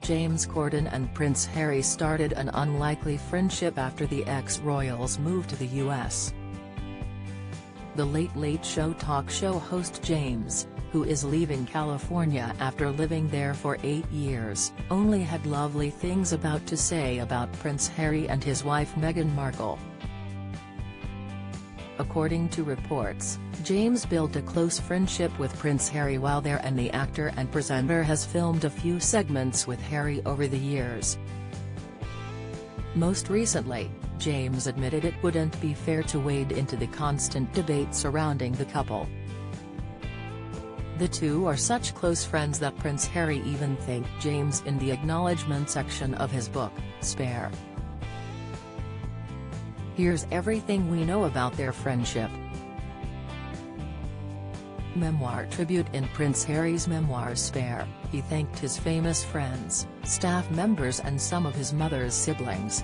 James Corden and Prince Harry started an unlikely friendship after the ex-royals moved to the US. The Late Late Show talk show host James, who is leaving California after living there for eight years, only had lovely things about to say about Prince Harry and his wife Meghan Markle. According to reports, James built a close friendship with Prince Harry while there and the actor and presenter has filmed a few segments with Harry over the years. Most recently, James admitted it wouldn't be fair to wade into the constant debate surrounding the couple. The two are such close friends that Prince Harry even thanked James in the acknowledgement section of his book, Spare. Here's everything we know about their friendship. Memoir tribute In Prince Harry's memoir Spare, he thanked his famous friends, staff members and some of his mother's siblings.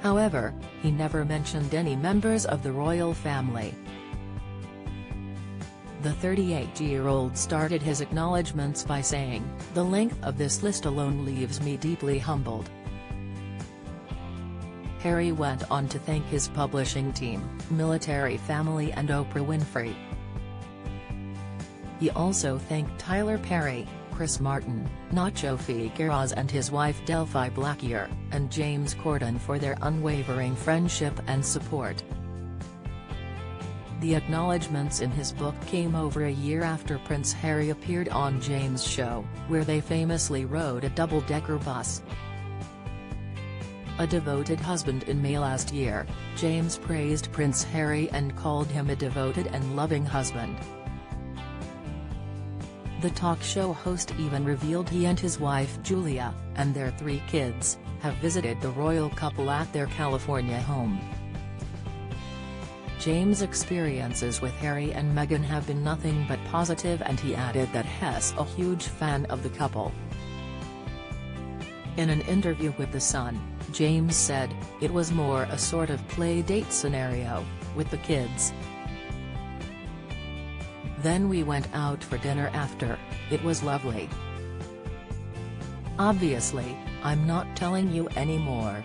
However, he never mentioned any members of the royal family. The 38-year-old started his acknowledgements by saying, The length of this list alone leaves me deeply humbled. Harry went on to thank his publishing team, military family and Oprah Winfrey. He also thanked Tyler Perry, Chris Martin, Nacho Figueras and his wife Delfina Blaquier, and James Corden for their unwavering friendship and support. The acknowledgements in his book came over a year after Prince Harry appeared on James' show, where they famously rode a double-decker bus. A devoted husband in May last year, James praised Prince Harry and called him a devoted and loving husband. The talk show host even revealed he and his wife Julia, and their three kids, have visited the royal couple at their California home. James' experiences with Harry and Meghan have been nothing but positive and he added that he's a huge fan of the couple. In an interview with The Sun, James said, it was more a sort of play date scenario, with the kids. Then we went out for dinner after, it was lovely. Obviously, I'm not telling you anymore.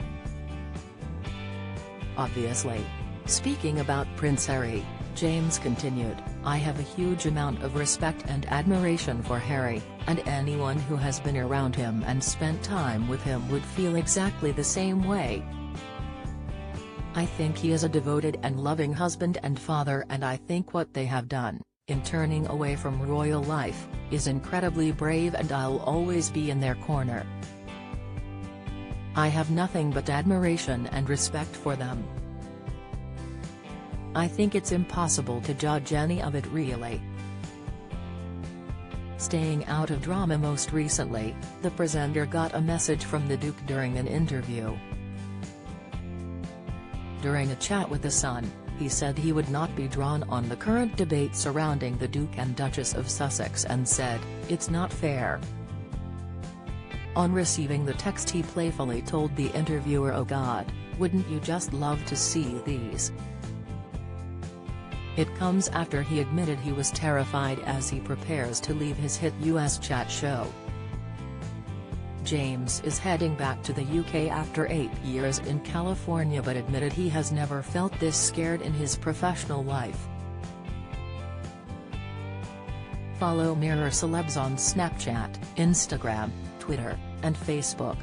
Obviously. Speaking about Prince Harry, James continued, I have a huge amount of respect and admiration for Harry, and anyone who has been around him and spent time with him would feel exactly the same way. I think he is a devoted and loving husband and father and I think what they have done, in turning away from royal life, is incredibly brave and I'll always be in their corner. I have nothing but admiration and respect for them. I think it's impossible to judge any of it really. Staying out of drama most recently, the presenter got a message from the Duke during an interview. During a chat with The Sun, he said he would not be drawn on the current debate surrounding the Duke and Duchess of Sussex and said, it's not fair. On receiving the text he playfully told the interviewer oh god, wouldn't you just love to see these? It comes after he admitted he was terrified as he prepares to leave his hit US chat show. James is heading back to the UK after eight years in California but admitted he has never felt this scared in his professional life. Follow Mirror Celebs on Snapchat, Instagram, Twitter, and Facebook.